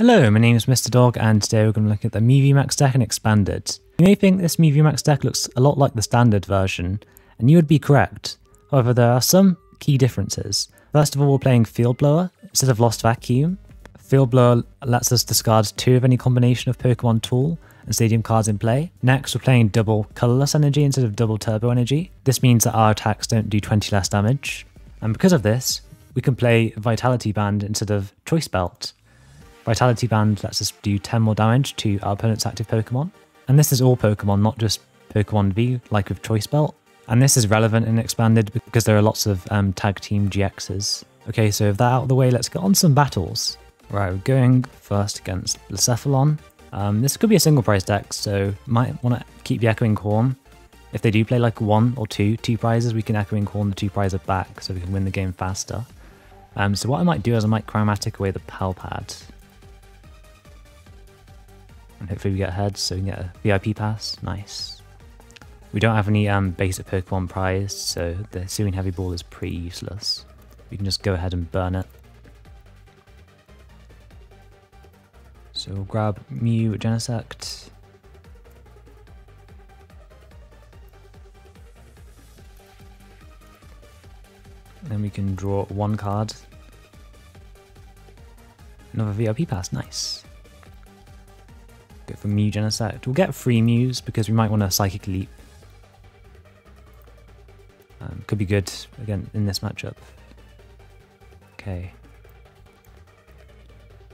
Hello, my name is Mr. Dog and today we're going to look at the Mew Max deck and Expanded. You may think this Mew Max deck looks a lot like the standard version, and you would be correct. However, there are some key differences. First of all, we're playing Field Blower instead of Lost Vacuum. Field Blower lets us discard two of any combination of Pokemon Tool and Stadium cards in play. Next, we're playing double Colorless Energy instead of double Turbo Energy. This means that our attacks don't do 20 less damage. And because of this, we can play Vitality Band instead of Choice Belt. Vitality Band lets us do 10 more damage to our opponent's active Pokemon. And this is all Pokemon, not just Pokemon V, like with Choice Belt. And this is relevant and expanded because there are lots of um, tag team GXs. Okay, so with that out of the way, let's get on some battles. Right, we're going first against Blacephalon. Um, this could be a single prize deck, so might want to keep the Echoing Horn. If they do play like one or two, two prizes, we can Echoing Horn the two prizes back so we can win the game faster. Um, so what I might do is I might Cram-o-matic away the Pal Pad. And hopefully we get ahead so we can get a VIP pass. Nice. We don't have any um, basic Pokemon prize, so the Hisuian Heavy Ball is pretty useless. We can just go ahead and burn it. So we'll grab Mew Genesect. Then we can draw one card. Another VIP pass, nice. For Mew Genesect. We'll get three Mews because we might want a Psychic Leap. Um, could be good again in this matchup. Okay.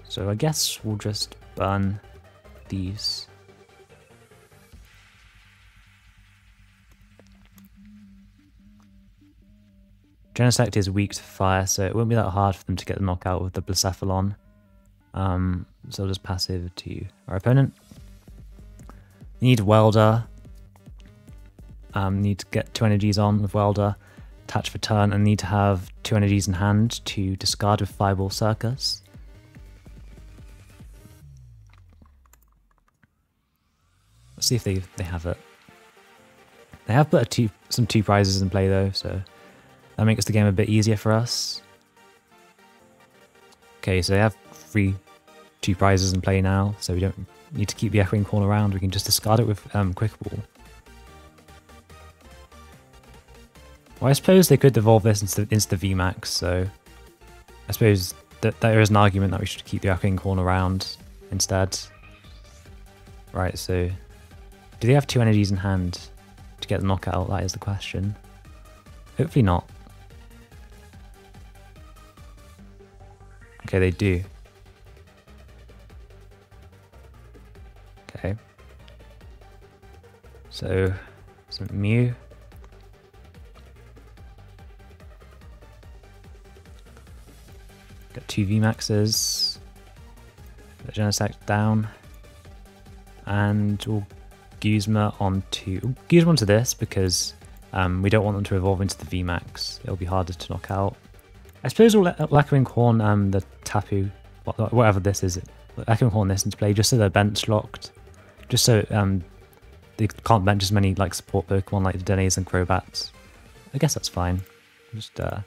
So I guess we'll just burn these. Genesect is weak to fire, so it won't be that hard for them to get the knockout with the Blacephalon. Um, so I'll just pass over to our opponent. Need Welder. Um, need to get two energies on with Welder. Attach for turn and need to have two energies in hand to discard with Fireball Circus. Let's see if they, they have it. They have put two, some two prizes in play though, so that makes the game a bit easier for us. Okay, so they have three two prizes in play now, so we don't need to keep the Echoing Horn around. We can just discard it with um, Quick Ball. Well, I suppose they could evolve this into, into the VMAX, so I suppose that there is an argument that we should keep the Echoing Horn around instead. Right, so do they have two energies in hand to get the knockout? That is the question. Hopefully not. Okay, they do. Okay. So, some Mew. Got two Vmaxes. Put Genesect down. And we'll Guzma onto Guzma onto this because um, we don't want them to evolve into the VMAX. It'll be harder to knock out. I suppose we'll let Echoing Horn and the Tapu, whatever this is, Echoing Horn this into play just so they're bench locked. Just so um, they can't bench as many like support Pokemon like the Dennes and Crobats. I guess that's fine. Just uh,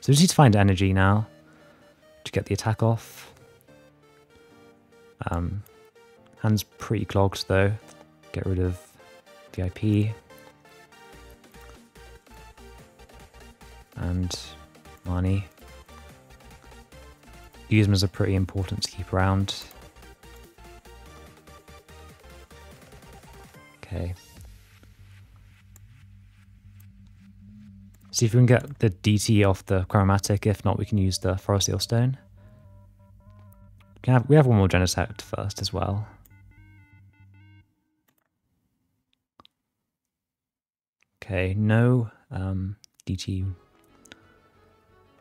So we just need to find energy now to get the attack off. Um, hand's pretty clogged though. Get rid of VIP. And Marnie. Guzmas are pretty important to keep around. Okay. See if we can get the DT off the Cram-o-matic. If not, we can use the Forest Seal Stone. We have, we have one more Genesect first as well. Okay, no um, DT.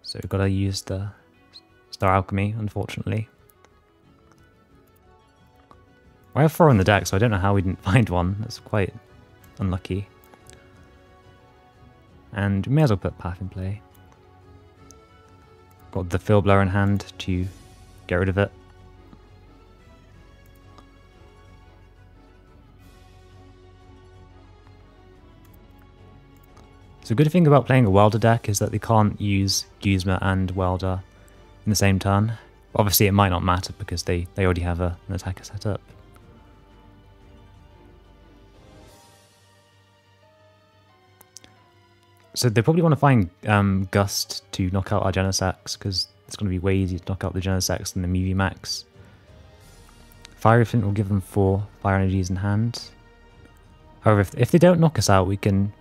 So we've got to use the Star Alchemy, unfortunately. I have four on the deck, so I don't know how we didn't find one. That's quite unlucky. And we may as well put Path in play. Got the Field Blower in hand to get rid of it. So a good thing about playing a Welder deck is that they can't use Guzma and Welder in the same turn. Obviously, it might not matter because they, they already have a, an attacker set up. So they probably want to find um, Gust to knock out our Genesects because it's going to be way easier to knock out the Genesects than the Mew VMAX. Fiery Flint will give them 4 fire energies in hand. However, if, if they don't knock us out, we can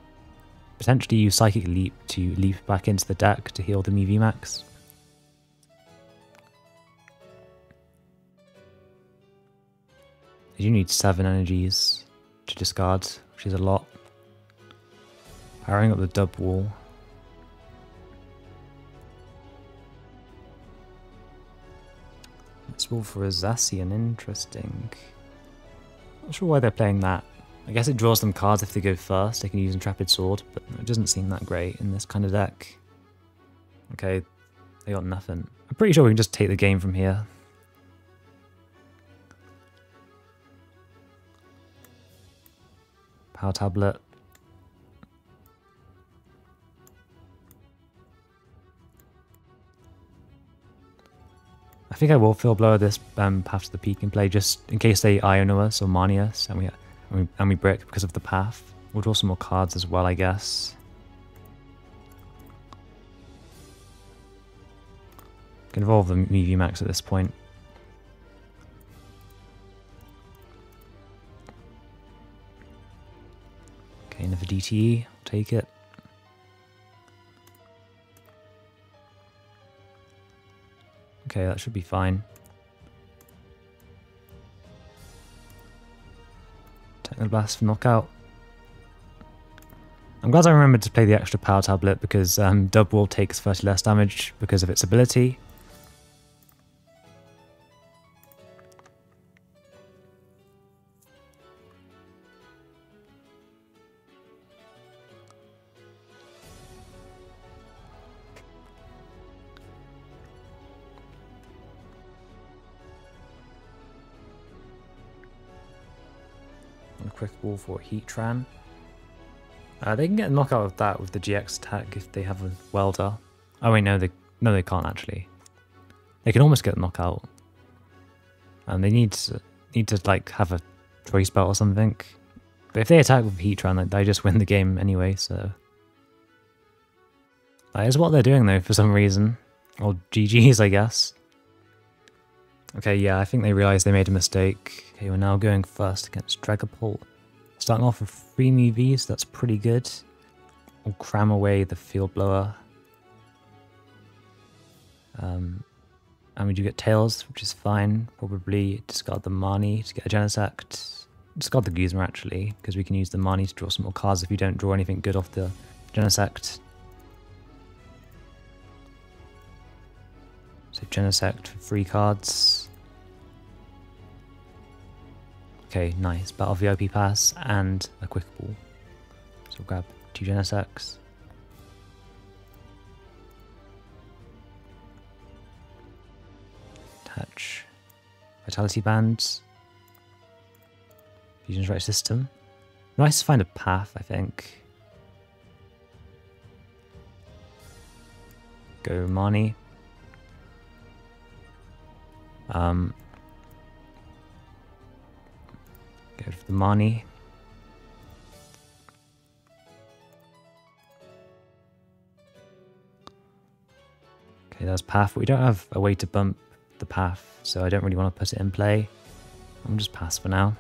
potentially use Psychic Leap to leap back into the deck to heal the Mew VMAX. You need 7 energies to discard, which is a lot. Powering up the Dubwool. Let's roll for a Zacian, interesting. Not sure why they're playing that. I guess it draws them cards if they go first, they can use Intrepid Sword, but it doesn't seem that great in this kind of deck. Okay, they got nothing. I'm pretty sure we can just take the game from here. Power Tablet. I think I will Field Blower this um, path to the peak and play just in case they Iono us or Marnie us and we, and we, and we break because of the path. We'll draw some more cards as well, I guess. Can evolve the Mew VMAX at this point. Okay, another DTE, I'll take it. Okay, that should be fine. Technoblast for knockout. I'm glad I remembered to play the extra power tablet because um, Dubwool takes 30 less damage because of its ability. A Quick Ball for Heatran. Uh, they can get a knockout of that with the GX attack if they have a welder. Oh wait, no, they no they can't actually. They can almost get a knockout. And they need to, need to like have a choice belt or something. But if they attack with Heatran, like, they just win the game anyway, so... That is what they're doing though, for some reason. Or GG's, I guess. Okay, yeah, I think they realized they made a mistake. Okay, we're now going first against Dragapult. Starting off with three movies, that's pretty good. We'll cram away the Field Blower. Um, and we do get Tails, which is fine. Probably discard the Marnie to get a Genesect. Discard the Guzma actually, because we can use the Marnie to draw some more cards if you don't draw anything good off the Genesect. So Genesect for free cards. Okay, nice. Battle VIP pass and a quick ball. So we'll grab two Genesects. Attach Vitality Bands. Fusion Strike System. Nice to find a path, I think. Go Marnie. Um, for the money. Okay, that's path. We don't have a way to bump the path, so I don't really want to put it in play. I'm just pass for now.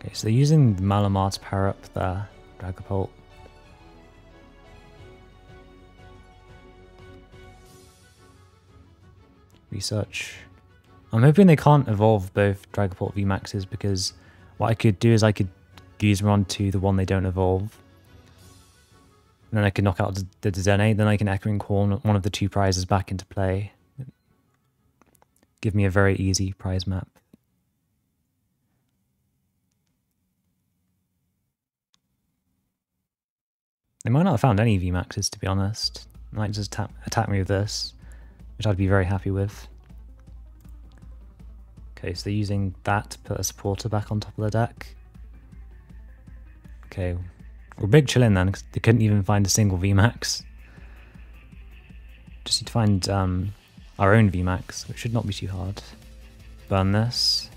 Okay, so they're using the Malamar to power up the Dragapult. Research. I'm hoping they can't evolve both Dragapult VMAXs because what I could do is I could use them onto the one they don't evolve. And then I can knock out the Dedenne, then I can Echoing Call one of the two prizes back into play. Give me a very easy prize map. They might not have found any VMAXs to be honest. They might just attack me with this which I'd be very happy with. Okay, so they're using that to put a supporter back on top of the deck. Okay, We're big chilling then, because they couldn't even find a single VMAX. Just need to find um, our own VMAX, which should not be too hard. Burn this.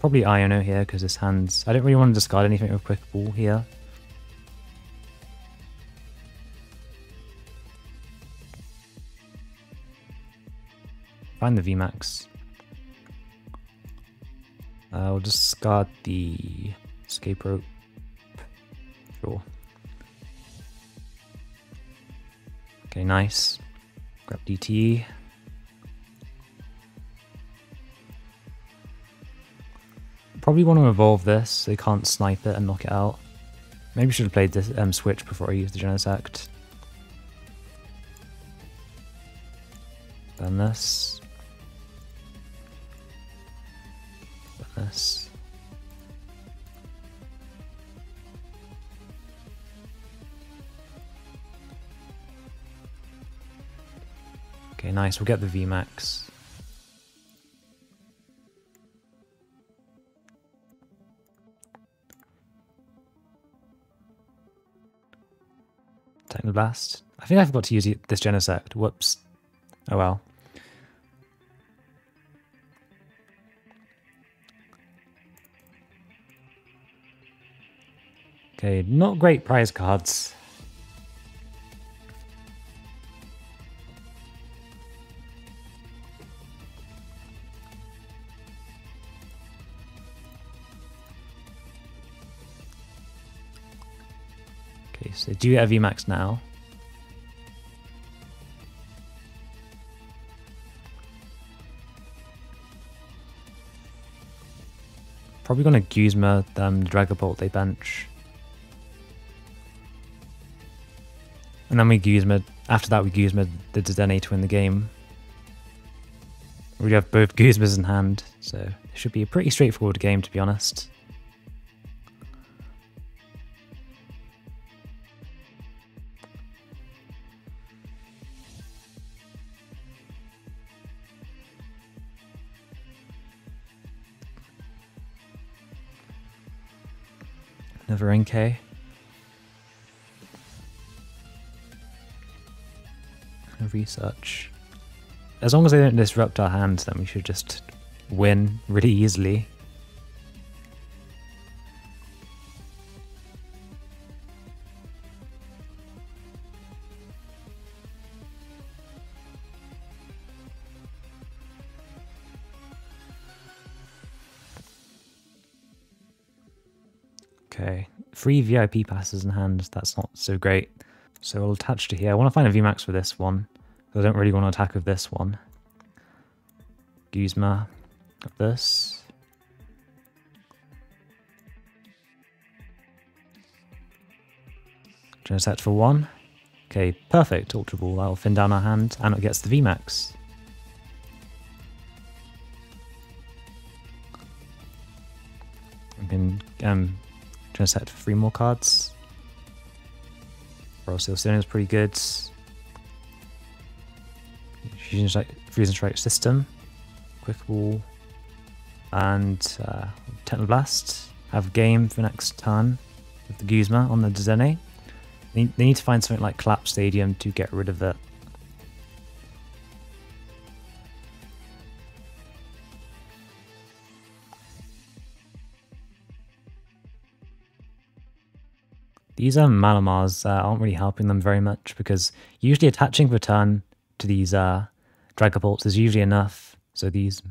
Probably Iono here, because his hands... I don't really want to discard anything with Quick Ball here. Find the VMAX. Uh, we'll just discard the escape rope. Sure. Okay, nice. Grab DT. Probably want to evolve this so they can't snipe it and knock it out. Maybe should have played this um, switch before I used the Genesect. Then this. Okay, nice. We'll get the VMAX. Technoblast. I think I forgot to use this Genesect. Whoops. Oh well. Okay, not great prize cards. Okay, so do you have VMAX now? Probably gonna Guzma um, Dragapult they bench. And then we Guzma, after that we Guzma the Dedenne to win the game. We have both Guzmas in hand, so it should be a pretty straightforward game to be honest. Another NK. Research. As long as they don't disrupt our hands, then we should just win really easily. Okay, three VIP passes in hand, that's not so great. So I'll attach to here. I want to find a VMAX for this one. I don't really want to attack with this one. Guzma, this. set for one. Okay, perfect. Ultra Ball, that'll thin down our hand, and it gets the VMAX. I can um, set for three more cards. Royal Stone is pretty good. Fusion Strike, Fusion Strike System, Quick Ball, and uh, Technoblast. Have game for next turn with the Guzma on the Dedenne. They, need to find something like Collapse Stadium to get rid of it. These um, Malamars uh, aren't really helping them very much because usually attaching return to these uh, Dragapults is usually enough. So these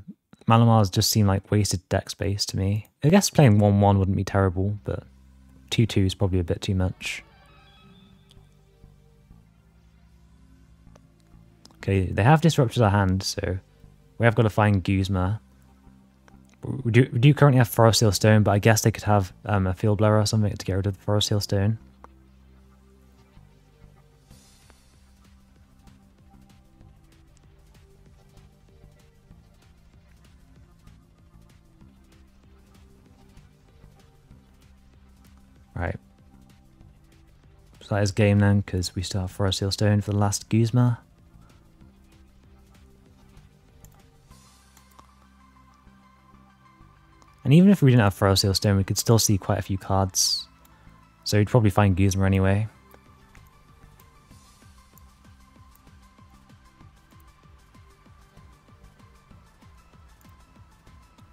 Malamars just seem like wasted deck space to me. I guess playing 1-1 wouldn't be terrible, but 2-2 is probably a bit too much. Okay, they have disrupted our hand, so we have got to find Guzma. We do, we do currently have Forest Seal Stone, but I guess they could have um, a Field Blower or something to get rid of the Forest Seal Stone. Right. So that is game then, because we still have Forest Seal Stone for the last Guzma. And even if we didn't have Seal Stone, we could still see quite a few cards. So you'd probably find Guzma anyway.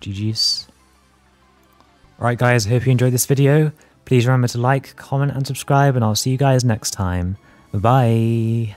GG's. Alright guys, hope you enjoyed this video. Please remember to like, comment and subscribe and I'll see you guys next time. Bye.